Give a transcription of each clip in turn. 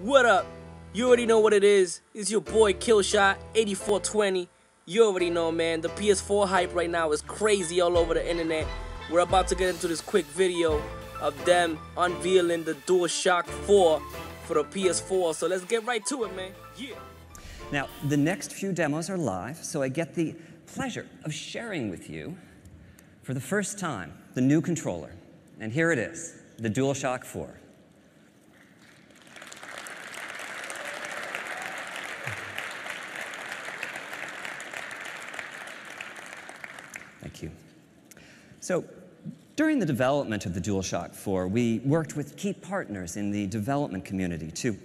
What up? You already know what it is. It's your boy Killshot 8420. You already know, man. The PS4 hype right now is crazy all over the internet. We're about to get into this quick video of them unveiling the DualShock 4 for the PS4. So let's get right to it, man. Yeah. Now, the next few demos are live, so I get the pleasure of sharing with you, for the first time, the new controller. And here it is, the DualShock 4. Thank you. So, during the development of the DualShock 4, we worked with key partners in the development community to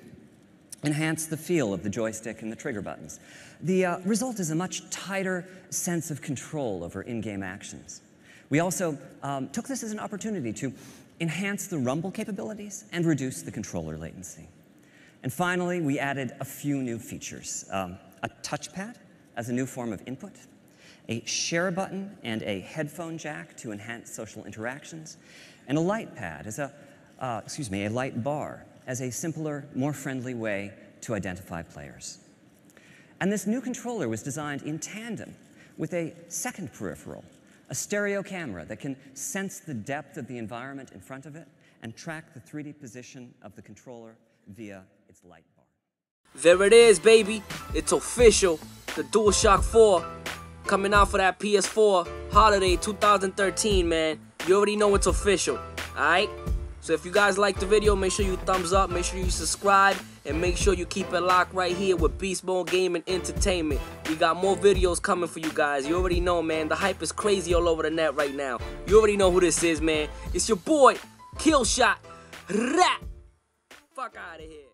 enhance the feel of the joystick and the trigger buttons. The uh, result is a much tighter sense of control over in-game actions. We also um, took this as an opportunity to enhance the rumble capabilities and reduce the controller latency. And finally, we added a few new features. Um, a touchpad as a new form of input, a share button and a headphone jack to enhance social interactions, and a light pad as a, uh, excuse me, a light bar as a simpler, more friendly way to identify players. And this new controller was designed in tandem with a second peripheral, a stereo camera that can sense the depth of the environment in front of it and track the 3D position of the controller via its light bar. There it is, baby. It's official. The DualShock 4 coming out for that PS4 holiday 2013, man. You already know it's official, alright? So if you guys like the video, make sure you thumbs up, make sure you subscribe, and make sure you keep it locked right here with Beast Mode Gaming Entertainment. We got more videos coming for you guys. You already know, man. The hype is crazy all over the net right now. You already know who this is, man. It's your boy, Killshot. Rap. Fuck out of here.